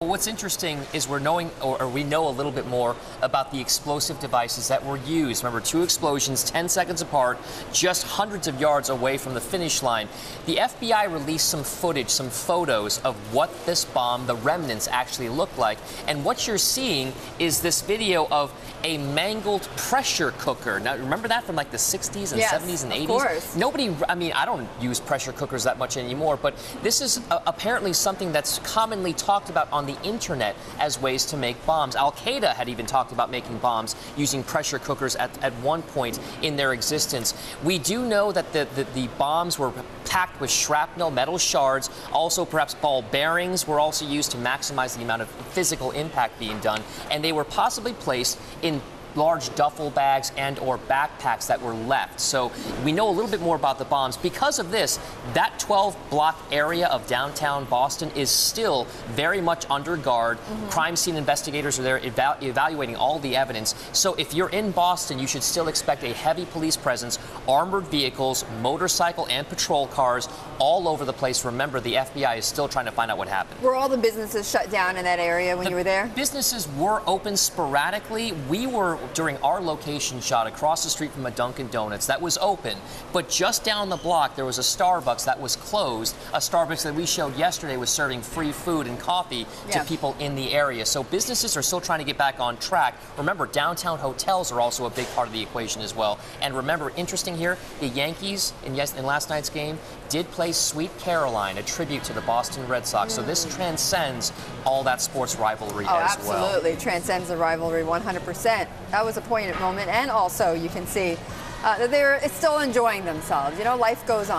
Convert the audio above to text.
What's interesting is we're knowing, or, we know a little bit more about the explosive devices that were used. Remember, two explosions 10 seconds apart, just hundreds of yards away from the finish line. The FBI released some footage, some photos of what this bomb, the remnants, actually looked like. And what you're seeing is this video of a mangled pressure cooker. Now, remember that from like the 60s and yes, 70s and 80s? Of course. Nobody, I mean, I don't use pressure cookers that much anymore, but this is uh, apparently something that's commonly talked about on the internet as ways to make bombs. Al Qaeda had even talked about making bombs using pressure cookers at, at one point in their existence. We do know that the, the, the bombs were packed with shrapnel, metal shards. Also, perhaps ball bearings were also used to maximize the amount of physical impact being done. And they were possibly placed in large duffel bags and or backpacks that were left. So we know a little bit more about the bombs. Because of this, that 12 block area of downtown Boston is still very much under guard. Mm -hmm. Crime scene investigators are there eva evaluating all the evidence. So if you're in Boston, you should still expect a heavy police presence, armored vehicles, motorcycle and patrol cars all over the place. Remember, the FBI is still trying to find out what happened. Were all the businesses shut down in that area when the you were there? Businesses were open sporadically. We were during our location shot across the street from a Dunkin' Donuts that was open, but just down the block there was a Starbucks that was closed. A Starbucks that we showed yesterday was serving free food and coffee yeah. to people in the area. So businesses are still trying to get back on track. Remember, downtown hotels are also a big part of the equation as well. And remember, interesting here, the Yankees in, yes, in last night's game did play Sweet Caroline, a tribute to the Boston Red Sox. Mm. So this mm. transcends all that sports rivalry oh, as absolutely. well. Absolutely, transcends the rivalry 100%. That was a poignant moment. And also, you can see uh, that they're still enjoying themselves. You know, life goes on.